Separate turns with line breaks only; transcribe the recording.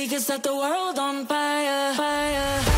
we can set the world on fire, fire.